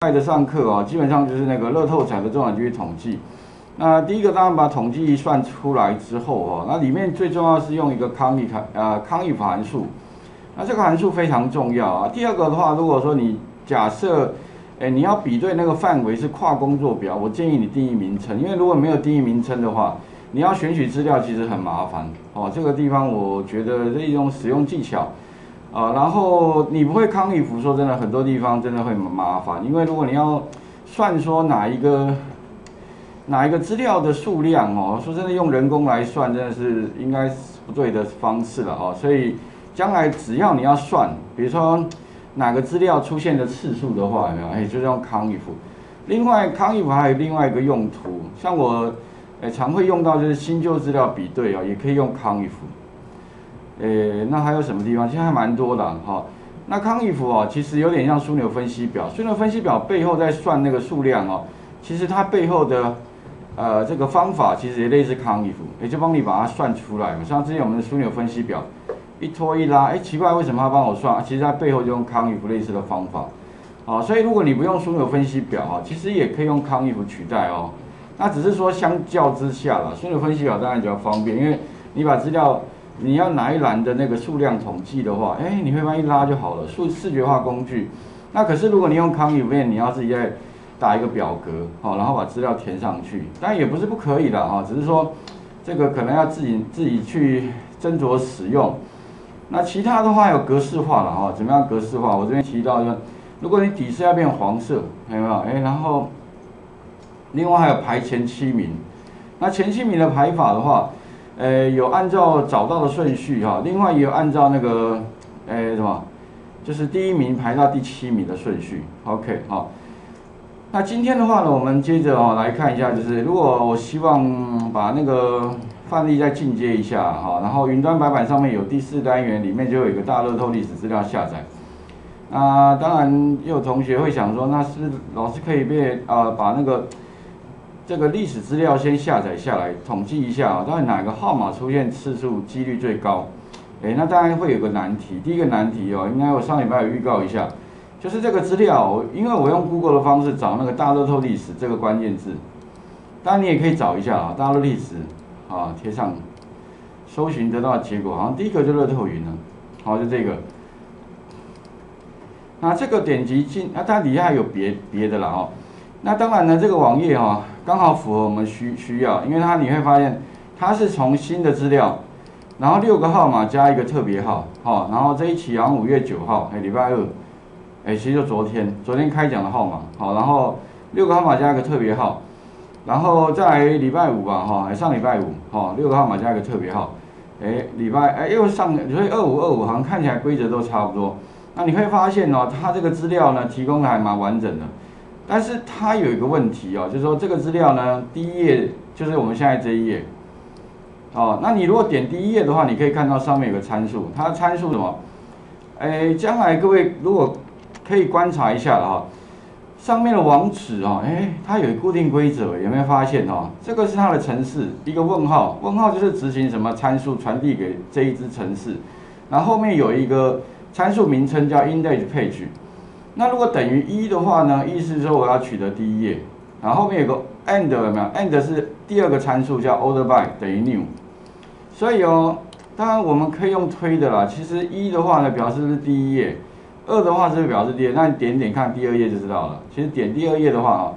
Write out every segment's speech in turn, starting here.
爱的上课啊，基本上就是那个乐透彩的中奖几率统计。那第一个当然把统计算出来之后哦，那里面最重要是用一个康利函呃康利函数。那这个函数非常重要啊。第二个的话，如果说你假设，哎，你要比对那个范围是跨工作表，我建议你定义名称，因为如果没有定义名称的话，你要选取资料其实很麻烦哦。这个地方我觉得这一种使用技巧。啊，然后你不会康利符，说真的，很多地方真的会麻烦，因为如果你要算说哪一个哪一个资料的数量哦，说真的，用人工来算真的是应该是不对的方式了哦。所以将来只要你要算，比如说哪个资料出现的次数的话，哎，就是用康利符。另外，康利符还有另外一个用途，像我哎常会用到就是新旧资料比对哦，也可以用康利符。诶，那还有什么地方？其实还蛮多的哈。那康利符哦，其实有点像枢纽分析表。枢纽分析表背后在算那个数量哦，其实它背后的呃这个方法其实也类似康利符，也就帮你把它算出来嘛。像之前我们的枢纽分析表一拖一拉，哎，奇怪为什么它帮我算？其实它背后就用康利符类似的方法。好，所以如果你不用枢纽分析表哈，其实也可以用康利符取代哦。那只是说相较之下啦，枢纽分析表当然比较方便，因为你把资料。你要哪一栏的那个数量统计的话，哎，你会把一拉就好了，数视觉化工具。那可是如果你用康里面，你要自己再打一个表格，好，然后把资料填上去，但也不是不可以的哈，只是说这个可能要自己自己去斟酌使用。那其他的话有格式化了哈，怎么样格式化？我这边提到就，如果你底色要变黄色，有没有？哎，然后另外还有排前七名，那前七名的排法的话。呃，有按照找到的顺序哈，另外也有按照那个，呃，什么，就是第一名排到第七名的顺序。OK，好。那今天的话呢，我们接着哦来看一下，就是如果我希望把那个范例再进阶一下哈，然后云端白板上面有第四单元，里面就有一个大乐透历史资料下载。那当然，也有同学会想说，那是老师可以被啊把那个。这个历史资料先下载下来，统计一下啊，到底哪个号码出现次数几率最高？哎，那当然会有个难题。第一个难题哦，应该我上礼拜有预告一下，就是这个资料，因为我用 Google 的方式找那个大乐透历史这个关键字，当然你也可以找一下啊，大乐历史啊，贴上搜寻得到的结果，好像第一个就乐透云了，好，就这个。那这个点击进，那它底下还有别别的了哦。那当然呢，这个网页哈。刚好符合我们需需要，因为它你会发现，它是从新的资料，然后六个号码加一个特别号，好，然后这一期好像五月九号，哎，礼拜二，哎，其实就昨天，昨天开奖的号码，好，然后六个号码加一个特别号，然后再礼拜五吧，哈，上礼拜五，哈，六个号码加一个特别号，哎，礼拜哎又上，所以二五二五好像看起来规则都差不多，那你会发现哦，它这个资料呢提供的还蛮完整的。但是它有一个问题哦，就是说这个资料呢，第一页就是我们现在这一页，哦，那你如果点第一页的话，你可以看到上面有个参数，它参数什么？哎，将来各位如果可以观察一下了哈，上面的网址哦，哎，它有固定规则，有没有发现哦？这个是它的程式，一个问号，问号就是执行什么参数传递给这一支程式，然后后面有一个参数名称叫 index page。那如果等于一的话呢？意思是说我要取得第一页，然后后面有个 end 有没有？end 是第二个参数叫 order by 等于 new，所以哦，当然我们可以用推的啦。其实一的话呢，表示是第一页；二的话是表示第二。那你点点看第二页就知道了。其实点第二页的话啊，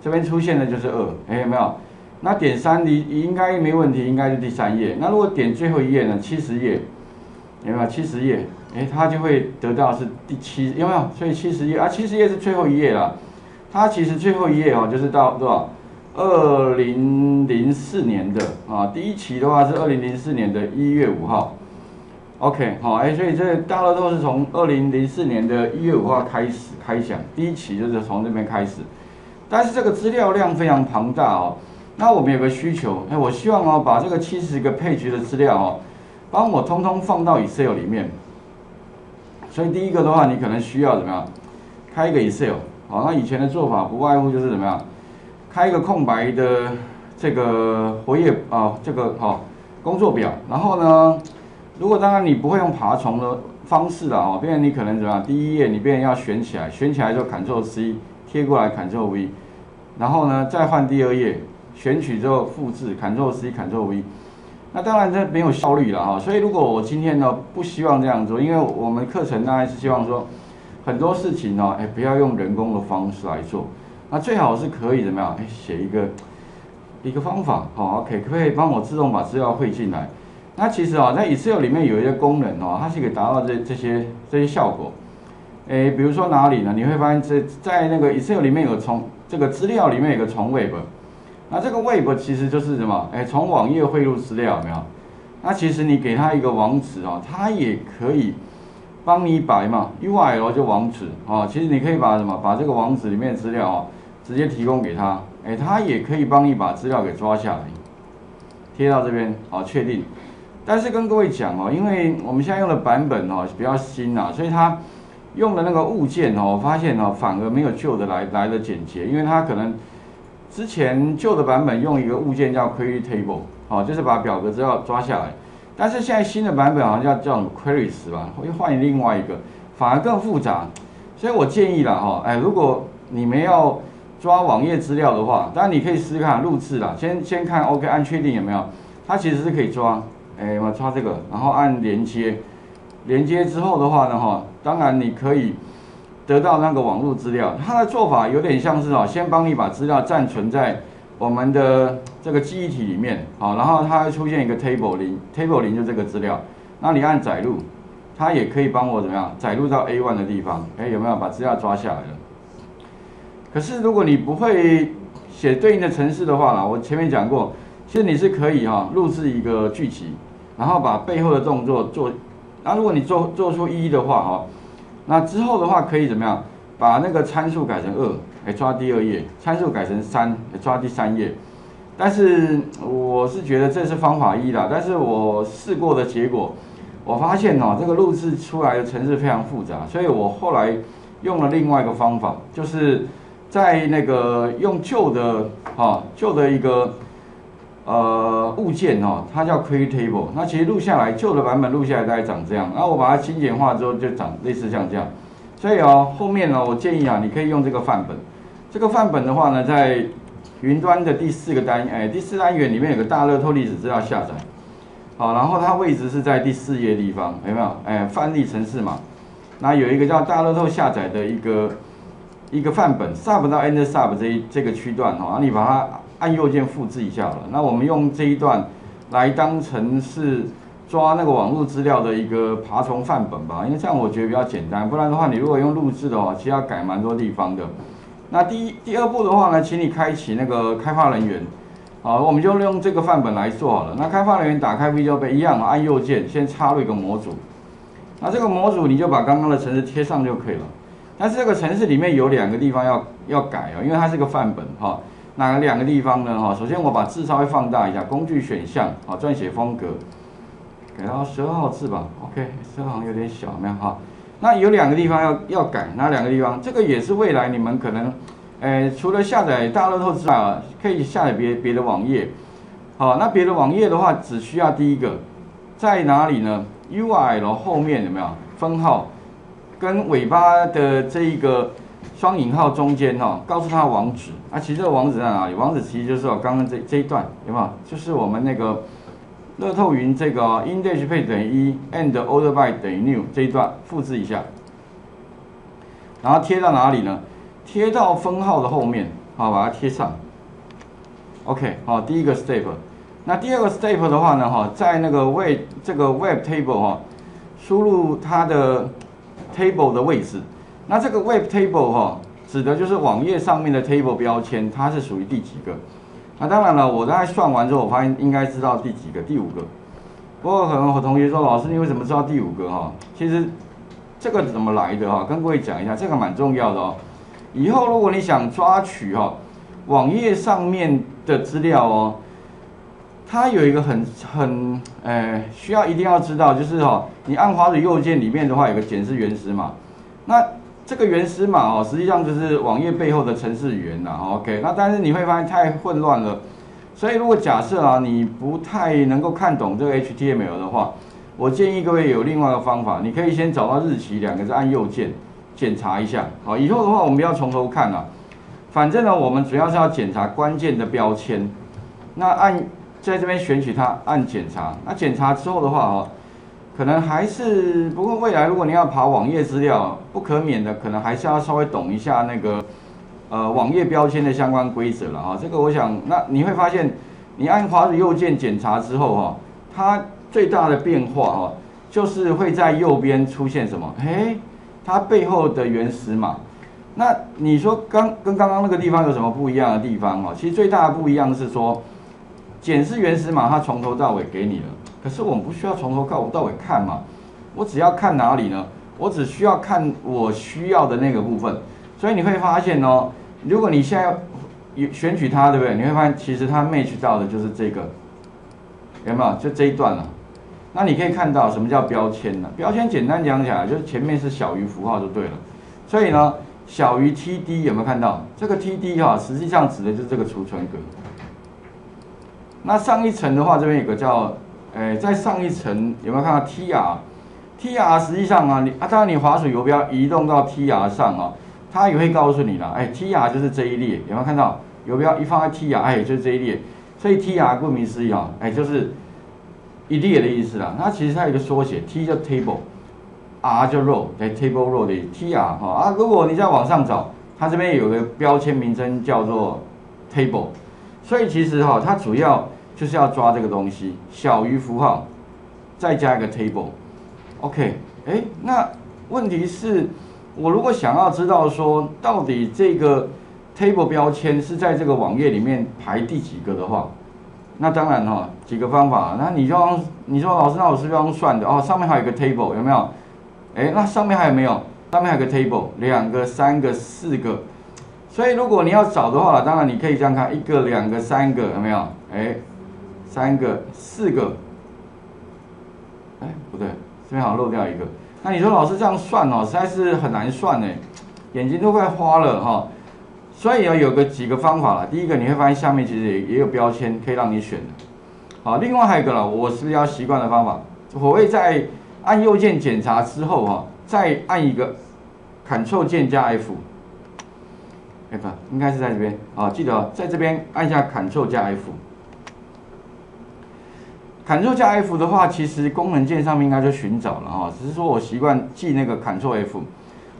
这边出现的就是二，哎有没有？那点三你应该没问题，应该是第三页。那如果点最后一页呢？七十页，有没有？七十页。哎，它就会得到是第七，有没有？所以七十页啊，七十页是最后一页了。它其实最后一页哦，就是到多少？二零零四年的啊，第一期的话是二零零四年的一月五号。OK，好，哎，所以这大乐透是从二零零四年的一月五号开始开奖，第一期就是从这边开始。但是这个资料量非常庞大哦，那我们有个需求，哎，我希望哦，把这个七十个配局的资料哦，帮我通通放到 Excel 里面。所以第一个的话，你可能需要怎么样？开一个 Excel，好，那以前的做法不外乎就是怎么样？开一个空白的这个活页啊，这个好工作表。然后呢，如果当然你不会用爬虫的方式的哦，别人你可能怎么样？第一页你别人要选起来，选起来就 Ctrl C 贴过来 Ctrl V，然后呢再换第二页，选取之后复制 Ctrl C Ctrl V。那当然这没有效率了哈，所以如果我今天呢不希望这样做，因为我们课程当然是希望说很多事情呢，哎不要用人工的方式来做，那最好是可以怎么样？哎写一个一个方法，好，OK，可不可以帮我自动把资料汇进来？那其实啊，在 Excel 里面有一些功能哦，它是可以达到这这些这些效果。诶，比如说哪里呢？你会发现这在那个 Excel 里面有从这个资料里面有个从尾本。那这个 Web 其实就是什么？哎，从网页汇入资料，有没有？那其实你给它一个网址啊，它也可以帮你摆嘛 URL 就网址啊，其实你可以把什么？把这个网址里面的资料啊，直接提供给他，哎，他也可以帮你把资料给抓下来，贴到这边哦，确定。但是跟各位讲哦，因为我们现在用的版本哦比较新啊，所以它用的那个物件哦，我发现哦反而没有旧的来来的简洁，因为它可能。之前旧的版本用一个物件叫 query table，好，就是把表格资料抓下来。但是现在新的版本好像叫叫 queries 吧，又换另外一个，反而更复杂。所以我建议了哈，哎，如果你们要抓网页资料的话，当然你可以试试看录制啦，先先看 OK 按确定有没有，它其实是可以抓，哎，我抓这个，然后按连接，连接之后的话呢哈，当然你可以。得到那个网络资料，它的做法有点像是啊，先帮你把资料暂存在我们的这个记忆体里面，好，然后它会出现一个 table 零，table 零就这个资料，那你按载入，它也可以帮我怎么样载入到 A1 的地方，哎，有没有把资料抓下来了？可是如果你不会写对应的程式的话呢，我前面讲过，其实你是可以哈录制一个剧集，然后把背后的动作做，那如果你做做出一的话哈。那之后的话可以怎么样？把那个参数改成二，来抓第二页；参数改成三，来抓第三页。但是我是觉得这是方法一啦，但是我试过的结果，我发现哦，这个录制出来的程式非常复杂，所以我后来用了另外一个方法，就是在那个用旧的哈旧的一个。呃，物件哦，它叫 q u e r table。那其实录下来旧的版本录下来大概长这样，然后我把它精简化之后就长类似像这样。所以哦，后面呢，我建议啊，你可以用这个范本。这个范本的话呢，在云端的第四个单哎第四单元里面有个大乐透历史资料下载。好，然后它位置是在第四页地方，有没有？哎，范例程式嘛。那有一个叫大乐透下载的一个一个范本，sub 到 end sub 这一这个区段哈，你把它。按右键复制一下了。那我们用这一段来当成是抓那个网络资料的一个爬虫范本吧，因为这样我觉得比较简单。不然的话，你如果用录制的话，其实要改蛮多地方的。那第一、第二步的话呢，请你开启那个开发人员。好，我们就用这个范本来做好了。那开发人员打开 Visual Basic 一样，按右键先插入一个模组。那这个模组你就把刚刚的程式贴上就可以了。但是这个程式里面有两个地方要要改哦，因为它是个范本哈。哪两个地方呢？哈，首先我把字稍微放大一下，工具选项，啊，撰写风格，给到十二号字吧。OK，十二行有点小，没有哈。那有两个地方要要改，哪两个地方？这个也是未来你们可能，呃，除了下载大乐透之外，可以下载别别的网页。好，那别的网页的话，只需要第一个在哪里呢？URL 后面有没有分号？跟尾巴的这一个。双引号中间哈，告诉他网址。啊，其实这个网址在哪里？网址其实就是我刚刚这这一段，有没有？就是我们那个乐透云这个 index 配等于一，and order by 等于 new 这一段，复制一下，然后贴到哪里呢？贴到分号的后面，好，把它贴上。OK，好，第一个 step。那第二个 step 的话呢，哈，在那个 web 这个 web table 哈，输入它的 table 的位置。那这个 web table 哈，指的就是网页上面的 table 标签，它是属于第几个？那当然了，我在算完之后，我发现应该知道第几个，第五个。不过可能有同学说，老师你为什么知道第五个哈？其实这个怎么来的哈？跟各位讲一下，这个蛮重要的哦。以后如果你想抓取哈网页上面的资料哦，它有一个很很诶需要一定要知道，就是哈，你按滑鼠右键里面的话，有个检视原始码，那。这个原始码哦，实际上就是网页背后的程式语言呐。OK，那但是你会发现太混乱了，所以如果假设啊你不太能够看懂这个 HTML 的话，我建议各位有另外一个方法，你可以先找到日期两个字，按右键检查一下。好，以后的话我们要从头看了，反正呢，我们主要是要检查关键的标签。那按在这边选取它，按检查。那检查之后的话哦，可能还是不过未来如果你要爬网页资料，不可免的可能还是要稍微懂一下那个呃网页标签的相关规则了哈。这个我想，那你会发现，你按滑鼠右键检查之后哈，它最大的变化哈，就是会在右边出现什么？嘿，它背后的原始码。那你说刚跟刚刚那个地方有什么不一样的地方哦？其实最大的不一样是说，检视原始码它从头到尾给你了，可是我们不需要从头到到尾看嘛，我只要看哪里呢？我只需要看我需要的那个部分。所以你会发现哦，如果你现在选取它，对不对？你会发现其实它 match 到的就是这个，有没有？就这一段了。那你可以看到什么叫标签呢？标签简单讲起来就是前面是小于符号就对了。所以呢。小于 TD 有没有看到这个 TD 哈？实际上指的就是这个储存格。那上一层的话，这边有个叫，诶，在上一层有没有看到 TR？TR 实际上啊，你啊，当然你滑鼠游标移动到 TR 上啊，它也会告诉你啦，哎，TR 就是这一列，有没有看到？游标一放在 TR，哎，就是这一列。所以 TR 顾名思义啊，哎，就是一列的意思啦。它其实它有个缩写，T 叫 Table。R 就 row，在 table row 的 T R 哈啊，如果你再往上找，它这边有个标签名称叫做 table，所以其实哈，它主要就是要抓这个东西，小于符号，再加一个 table，OK，哎，那问题是，我如果想要知道说，到底这个 table 标签是在这个网页里面排第几个的话，那当然哈，几个方法，那你就用你说老师，那我是不是用算的哦？上面还有一个 table，有没有？哎，那上面还有没有？上面还有个 table，两个、三个、四个。所以如果你要找的话，当然你可以这样看：一个、两个、三个，有没有？哎，三个、四个。哎，不对，这边好像漏掉一个。那你说老师这样算哦，实在是很难算哎，眼睛都快花了哈。所以要有个几个方法了。第一个，你会发现下面其实也也有标签可以让你选的。好，另外还有一个了，我是比较习惯的方法，我会在。按右键检查之后，哈，再按一个 Ctrl 键加 F，哎不，应该是在这边啊，记得在这边按下 Ctrl 加 F。Ctrl 加 F 的话，其实功能键上面应该就寻找了哈，只是说我习惯记那个 Ctrl F，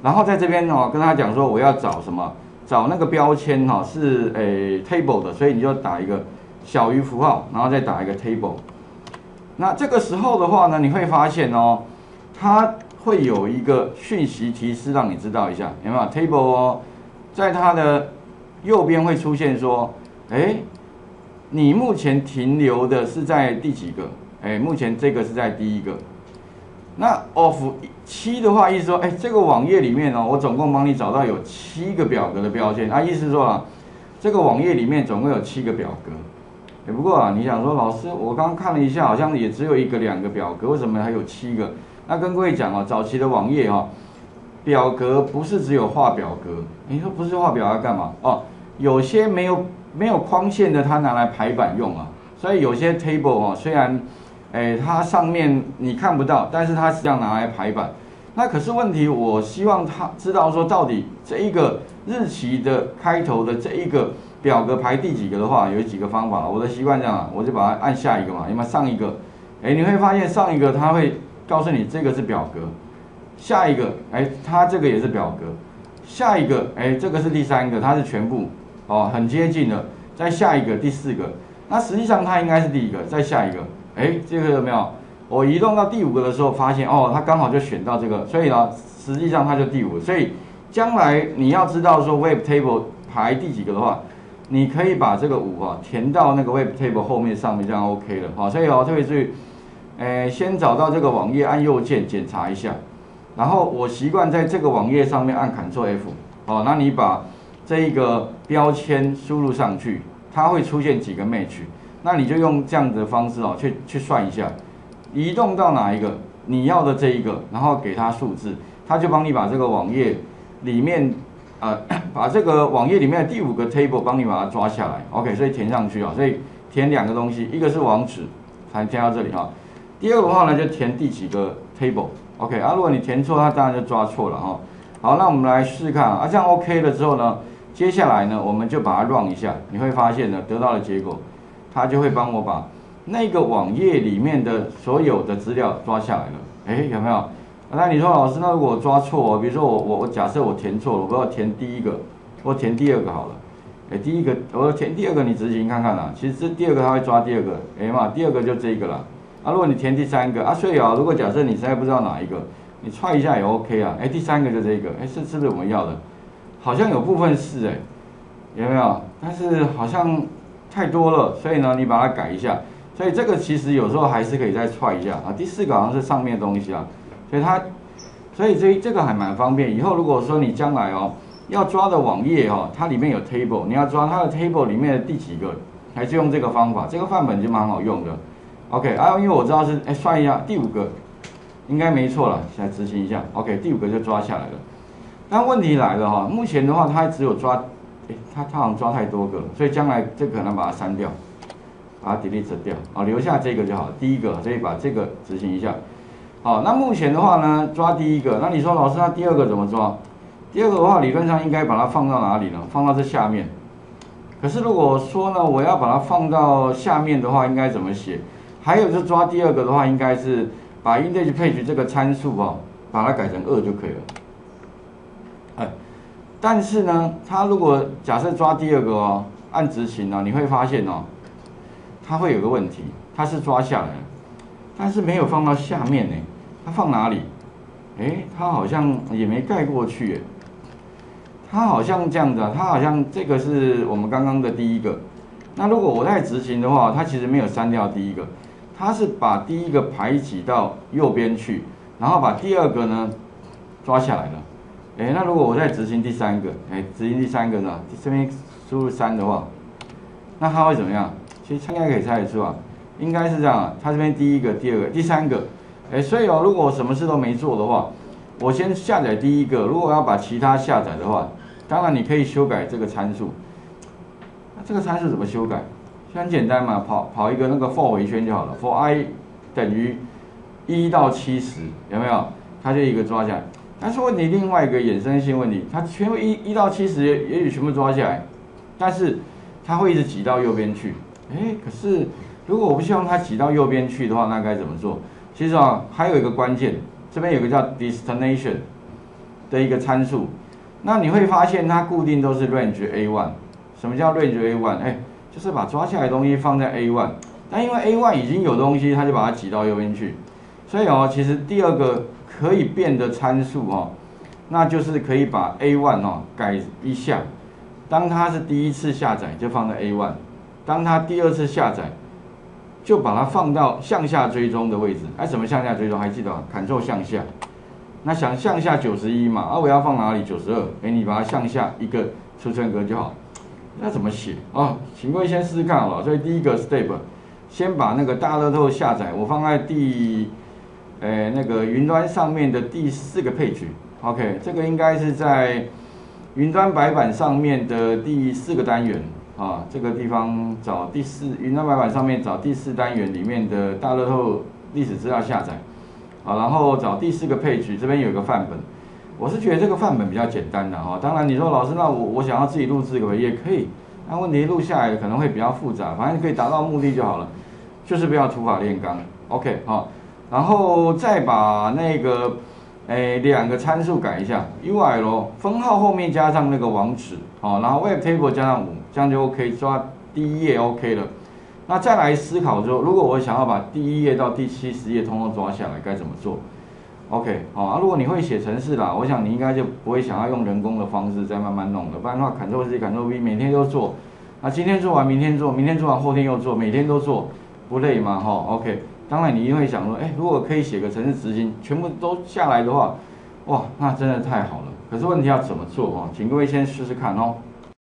然后在这边哦，跟他讲说我要找什么，找那个标签哈是诶 Table 的，所以你就打一个小于符号，然后再打一个 Table。那这个时候的话呢，你会发现哦，它会有一个讯息提示让你知道一下，有没有 table 哦，在它的右边会出现说，哎，你目前停留的是在第几个？哎，目前这个是在第一个。那 of 七的话，意思说，哎，这个网页里面呢，我总共帮你找到有七个表格的标签，啊，意思说啊，这个网页里面总共有七个表格。也不过啊，你想说老师，我刚刚看了一下，好像也只有一个两个表格，为什么还有七个？那跟各位讲哦，早期的网页哈，表格不是只有画表格。你说不是画表要干嘛？哦，有些没有没有框线的，它拿来排版用啊。所以有些 table 哦，虽然，哎，它上面你看不到，但是它是要拿来排版。那可是问题，我希望他知道说，到底这一个日期的开头的这一个。表格排第几个的话，有几个方法我的习惯这样，我就把它按下一个嘛，因为上一个，哎，你会发现上一个它会告诉你这个是表格，下一个，哎，它这个也是表格，下一个，哎，这个是第三个，它是全部，哦，很接近的。再下一个第四个，那实际上它应该是第一个，再下一个，哎，这个有没有？我移动到第五个的时候，发现哦，它刚好就选到这个，所以呢，实际上它就第五。所以将来你要知道说 Web Table 排第几个的话。你可以把这个五啊填到那个 Web Table 后面上面，这样 OK 了好，所以哦，特别注意，诶，先找到这个网页，按右键检查一下，然后我习惯在这个网页上面按 Ctrl F，好，那你把这一个标签输入上去，它会出现几个 match，那你就用这样的方式哦，去去算一下，移动到哪一个你要的这一个，然后给它数字，它就帮你把这个网页里面。呃，把这个网页里面的第五个 table 帮你把它抓下来，OK，所以填上去啊，所以填两个东西，一个是网址，才填到这里哈。第二个的话呢，就填第几个 table，OK，啊，如果你填错，它当然就抓错了哈。好，那我们来试试看啊，这样 OK 了之后呢，接下来呢，我们就把它 run 一下，你会发现呢，得到的结果，它就会帮我把那个网页里面的所有的资料抓下来了。哎，有没有？那你说老师，那如果抓错，比如说我我我假设我填错了，我不要填第一个，我填第二个好了。哎，第一个我填第二个，你执行看看啦。其实这第二个他会抓第二个，哎嘛，第二个就这个了。啊，如果你填第三个啊，所以啊，如果假设你实在不知道哪一个，你踹一下也 OK 啊。哎，第三个就这个，哎，是是不是我们要的？好像有部分是哎，有没有？但是好像太多了，所以呢，你把它改一下。所以这个其实有时候还是可以再踹一下啊。第四个好像是上面东西啊，所以它，所以这这个还蛮方便。以后如果说你将来哦要抓的网页哦，它里面有 table，你要抓它的 table 里面的第几个，还是用这个方法，这个范本就蛮好用的。OK，啊，因为我知道是哎算一下第五个，应该没错了，现在执行一下。OK，第五个就抓下来了。但问题来了哈，目前的话它只有抓，哎，它它好像抓太多个了，所以将来这可能把它删掉。把它 delete 掉，啊，留下这个就好。第一个，所以把这个执行一下。好，那目前的话呢，抓第一个。那你说老师，那第二个怎么抓？第二个的话，理论上应该把它放到哪里呢？放到这下面。可是如果说呢，我要把它放到下面的话，应该怎么写？还有就抓第二个的话，应该是把 index page 这个参数哦，把它改成二就可以了。但是呢，它如果假设抓第二个哦，按执行呢，你会发现哦。它会有个问题，它是抓下来，但是没有放到下面呢。它放哪里？哎，它好像也没盖过去。它好像这样子啊，它好像这个是我们刚刚的第一个。那如果我在执行的话，它其实没有删掉第一个，它是把第一个排挤到右边去，然后把第二个呢抓下来了。哎，那如果我在执行第三个，哎，执行第三个呢，这边输入三的话，那它会怎么样？其实应该可以猜得出啊，应该是这样。它这边第一个、第二个、第三个，哎，所以哦，如果我什么事都没做的话，我先下载第一个。如果要把其他下载的话，当然你可以修改这个参数。那这个参数怎么修改？就很简单嘛，跑跑一个那个 for 回圈就好了。for i 等于一到七十，有没有？它就一个抓下来。但是问题另外一个衍生性问题，它全部一一到七十也也许全部抓下来，但是它会一直挤到右边去。哎，可是如果我不希望它挤到右边去的话，那该怎么做？其实啊，还有一个关键，这边有个叫 destination 的一个参数，那你会发现它固定都是 range a one。什么叫 range a one？哎，就是把抓下来的东西放在 a one，但因为 a one 已经有东西，它就把它挤到右边去。所以哦，其实第二个可以变的参数哦，那就是可以把 a one 哦改一下，当它是第一次下载就放在 a one。当它第二次下载，就把它放到向下追踪的位置。哎，怎么向下追踪？还记得吗？Ctrl 向下。那想向下九十一嘛？啊，我要放哪里？九十二。哎，你把它向下一个储存格就好。那怎么写啊？请各位先试试看好了。所以第一个 step，先把那个大乐透下载，我放在第，诶，那个云端上面的第四个配置。OK，这个应该是在云端白板上面的第四个单元。啊，这个地方找第四云端白板上面找第四单元里面的大乐透历史资料下载，啊，然后找第四个配置，这边有一个范本，我是觉得这个范本比较简单的哈。当然你说老师，那我我想要自己录制个也可以，那问题录下来可能会比较复杂，反正可以达到目的就好了，就是不要土法炼钢，OK 好，然后再把那个。哎，两个参数改一下，URL 咯，分号后面加上那个网址，好，然后 Web Table 加上五，这样就 OK，抓第一页 OK 了。那再来思考说，如果我想要把第一页到第七十页通通抓下来，该怎么做？OK，好啊，如果你会写程式啦，我想你应该就不会想要用人工的方式再慢慢弄了，不然的话，Ctrl C，Ctrl V，每天都做，那今天做完，明天做，明天做完，后天又做，每天都做，不累吗？哈，OK。当然，你一定会想说，哎，如果可以写个城市执行，全部都下来的话，哇，那真的太好了。可是问题要怎么做啊？请各位先试试看哦。